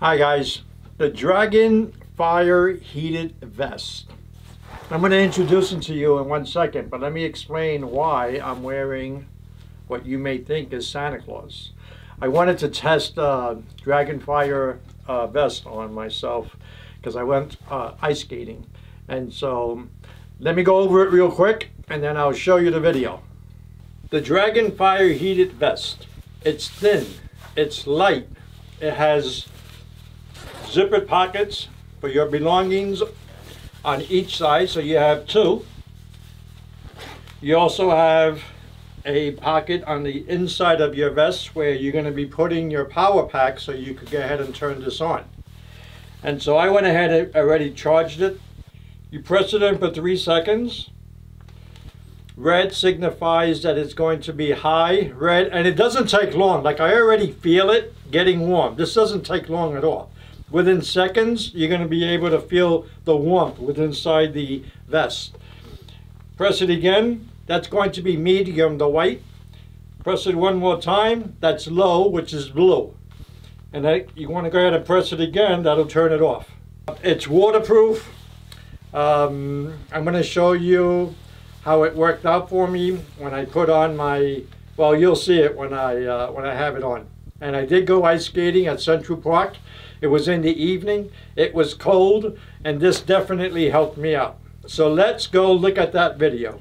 Hi guys, the Dragon Fire Heated Vest. I'm going to introduce them to you in one second, but let me explain why I'm wearing what you may think is Santa Claus. I wanted to test uh, Dragon Fire uh, vest on myself because I went uh, ice skating. And so let me go over it real quick and then I'll show you the video. The Dragon Fire Heated Vest. It's thin, it's light, it has zippered pockets for your belongings on each side, so you have two. You also have a pocket on the inside of your vest where you're going to be putting your power pack so you could go ahead and turn this on. And so I went ahead and already charged it. You press it in for three seconds. Red signifies that it's going to be high red and it doesn't take long. Like I already feel it getting warm. This doesn't take long at all. Within seconds, you're going to be able to feel the warmth within inside the vest. Press it again. That's going to be medium, the white. Press it one more time. That's low, which is blue. And then you want to go ahead and press it again. That'll turn it off. It's waterproof. Um, I'm going to show you how it worked out for me when I put on my, well, you'll see it when I, uh, when I have it on. And I did go ice skating at Central Park. It was in the evening, it was cold, and this definitely helped me out. So let's go look at that video.